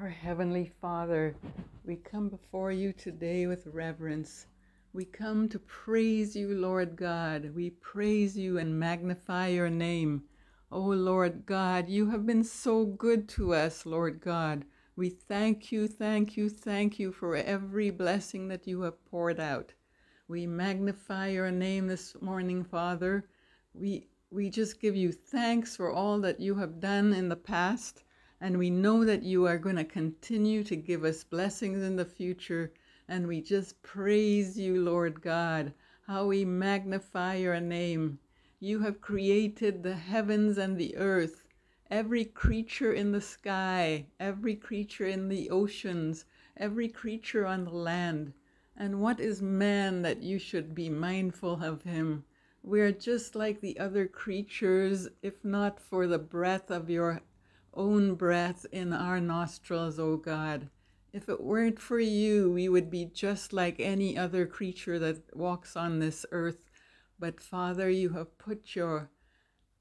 Our Heavenly Father, we come before you today with reverence. We come to praise you, Lord God. We praise you and magnify your name. Oh, Lord God, you have been so good to us, Lord God. We thank you, thank you, thank you for every blessing that you have poured out. We magnify your name this morning, Father. We, we just give you thanks for all that you have done in the past and we know that you are going to continue to give us blessings in the future. And we just praise you, Lord God, how we magnify your name. You have created the heavens and the earth, every creature in the sky, every creature in the oceans, every creature on the land. And what is man that you should be mindful of him? We are just like the other creatures, if not for the breath of your own breath in our nostrils, O God. If it weren't for you, we would be just like any other creature that walks on this earth. But Father, you have put your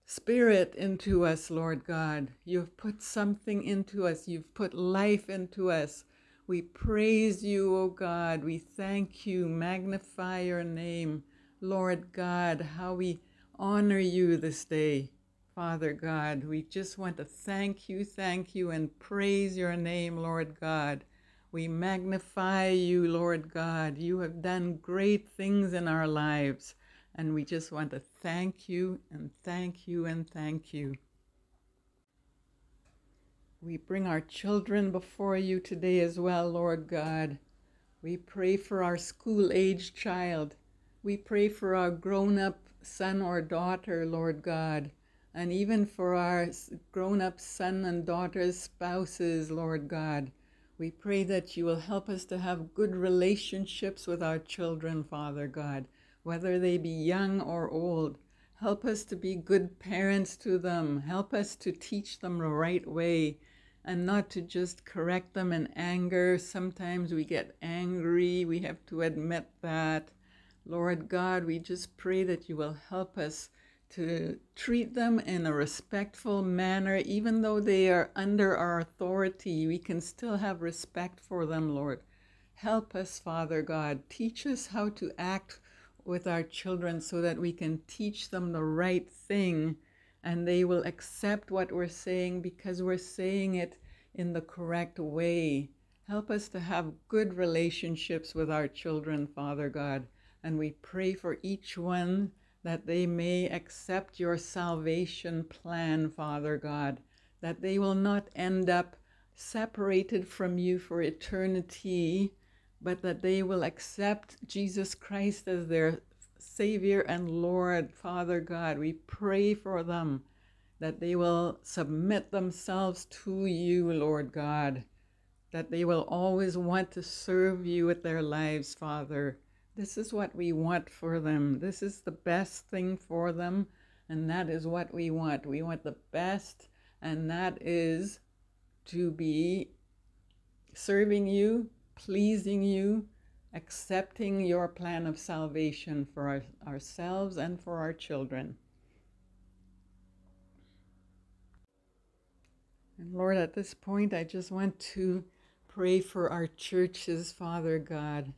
spirit into us, Lord God. You've put something into us. You've put life into us. We praise you, O God. We thank you, magnify your name, Lord God, how we honor you this day. Father God. We just want to thank you, thank you, and praise your name, Lord God. We magnify you, Lord God. You have done great things in our lives, and we just want to thank you and thank you and thank you. We bring our children before you today as well, Lord God. We pray for our school age child. We pray for our grown up son or daughter, Lord God and even for our grown up son and daughter's spouses, Lord God. We pray that you will help us to have good relationships with our children, Father God, whether they be young or old. Help us to be good parents to them. Help us to teach them the right way and not to just correct them in anger. Sometimes we get angry. We have to admit that. Lord God, we just pray that you will help us to treat them in a respectful manner, even though they are under our authority. We can still have respect for them, Lord. Help us, Father God. Teach us how to act with our children so that we can teach them the right thing and they will accept what we're saying because we're saying it in the correct way. Help us to have good relationships with our children, Father God. And we pray for each one that they may accept your salvation plan, Father God, that they will not end up separated from you for eternity, but that they will accept Jesus Christ as their Savior and Lord, Father God. We pray for them that they will submit themselves to you, Lord God, that they will always want to serve you with their lives, Father this is what we want for them. This is the best thing for them, and that is what we want. We want the best, and that is to be serving you, pleasing you, accepting your plan of salvation for our, ourselves and for our children. And Lord, at this point, I just want to pray for our churches, Father God.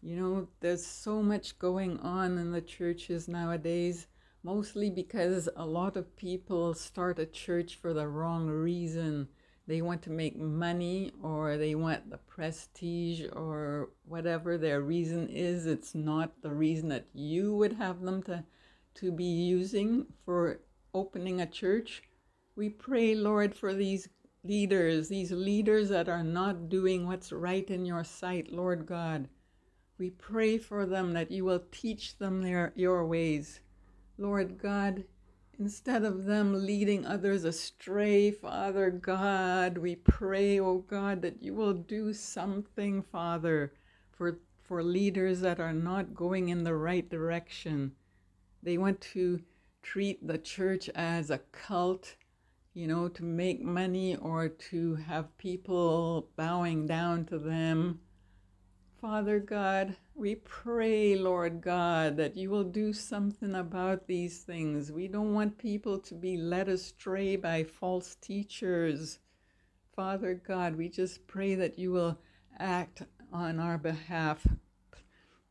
You know, there's so much going on in the churches nowadays, mostly because a lot of people start a church for the wrong reason. They want to make money or they want the prestige or whatever their reason is. It's not the reason that you would have them to, to be using for opening a church. We pray, Lord, for these leaders, these leaders that are not doing what's right in your sight, Lord God. We pray for them that you will teach them their, your ways. Lord God, instead of them leading others astray, Father God, we pray, oh God, that you will do something, Father, for, for leaders that are not going in the right direction. They want to treat the church as a cult, you know, to make money or to have people bowing down to them. Father God, we pray, Lord God, that you will do something about these things. We don't want people to be led astray by false teachers. Father God, we just pray that you will act on our behalf.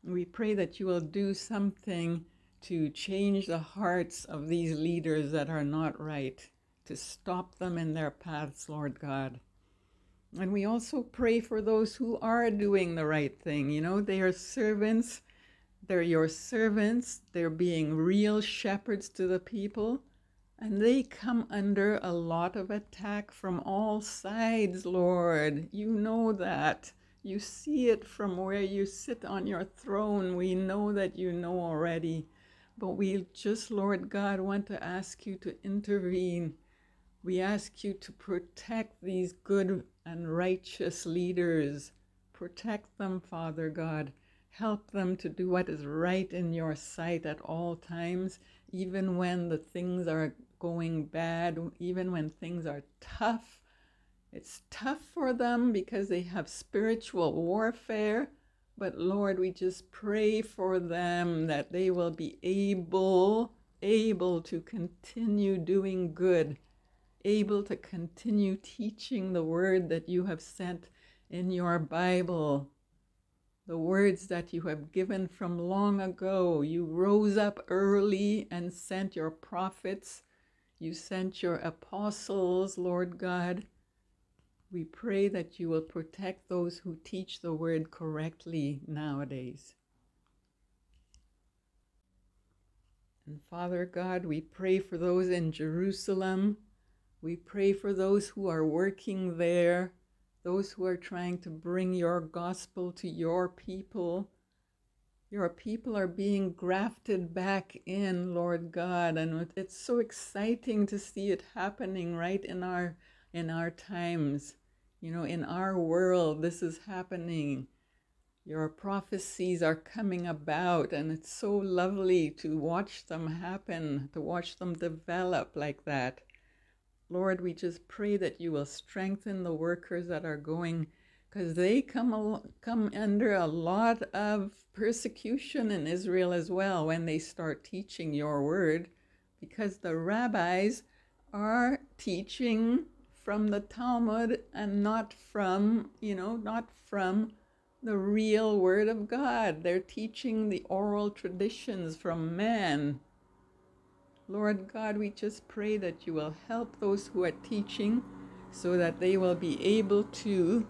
We pray that you will do something to change the hearts of these leaders that are not right, to stop them in their paths, Lord God. And we also pray for those who are doing the right thing. You know, they are servants, they're your servants, they're being real shepherds to the people. And they come under a lot of attack from all sides, Lord. You know that. You see it from where you sit on your throne. We know that you know already. But we just, Lord God, want to ask you to intervene. We ask you to protect these good and righteous leaders. Protect them, Father God. Help them to do what is right in your sight at all times, even when the things are going bad, even when things are tough. It's tough for them because they have spiritual warfare but Lord, we just pray for them that they will be able, able to continue doing good, able to continue teaching the word that you have sent in your Bible, the words that you have given from long ago. You rose up early and sent your prophets, you sent your apostles, Lord God we pray that you will protect those who teach the word correctly nowadays. And Father God, we pray for those in Jerusalem. We pray for those who are working there, those who are trying to bring your gospel to your people. Your people are being grafted back in, Lord God, and it's so exciting to see it happening right in our in our times. You know, in our world, this is happening. Your prophecies are coming about, and it's so lovely to watch them happen, to watch them develop like that. Lord, we just pray that you will strengthen the workers that are going, because they come, come under a lot of persecution in Israel as well when they start teaching your word, because the rabbis are teaching from the Talmud and not from, you know, not from the real Word of God. They're teaching the oral traditions from man. Lord God, we just pray that you will help those who are teaching so that they will be able to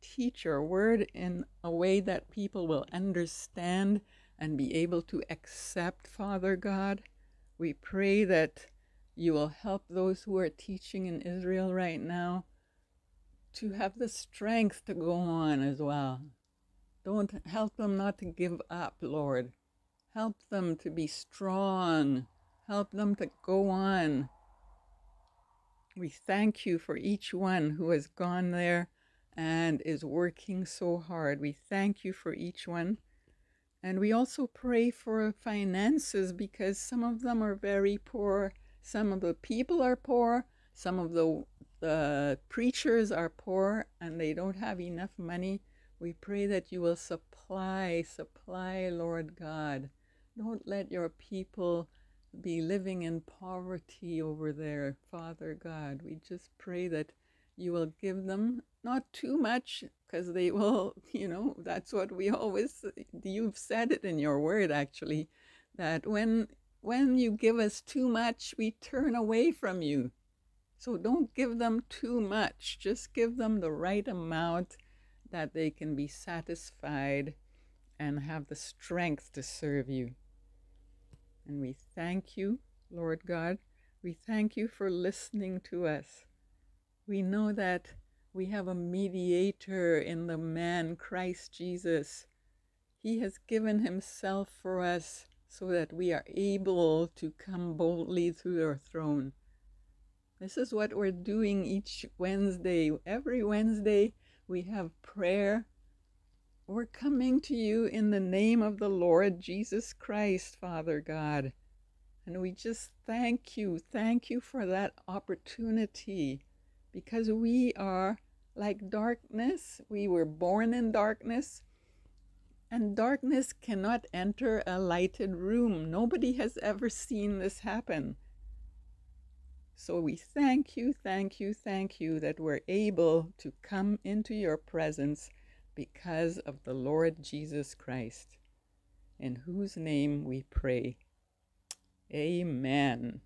teach your word in a way that people will understand and be able to accept, Father God. We pray that you will help those who are teaching in Israel right now to have the strength to go on as well. Don't help them not to give up, Lord. Help them to be strong. Help them to go on. We thank you for each one who has gone there and is working so hard. We thank you for each one. And we also pray for finances because some of them are very poor some of the people are poor, some of the, the preachers are poor, and they don't have enough money. We pray that you will supply, supply, Lord God. Don't let your people be living in poverty over there, Father God. We just pray that you will give them not too much because they will, you know, that's what we always, you've said it in your word actually, that when when you give us too much, we turn away from you. So don't give them too much. Just give them the right amount that they can be satisfied and have the strength to serve you. And we thank you, Lord God. We thank you for listening to us. We know that we have a mediator in the man Christ Jesus. He has given himself for us so that we are able to come boldly to your throne. This is what we're doing each Wednesday. Every Wednesday, we have prayer. We're coming to you in the name of the Lord Jesus Christ, Father God. And we just thank you. Thank you for that opportunity because we are like darkness. We were born in darkness and darkness cannot enter a lighted room. Nobody has ever seen this happen. So we thank you, thank you, thank you that we're able to come into your presence because of the Lord Jesus Christ, in whose name we pray. Amen.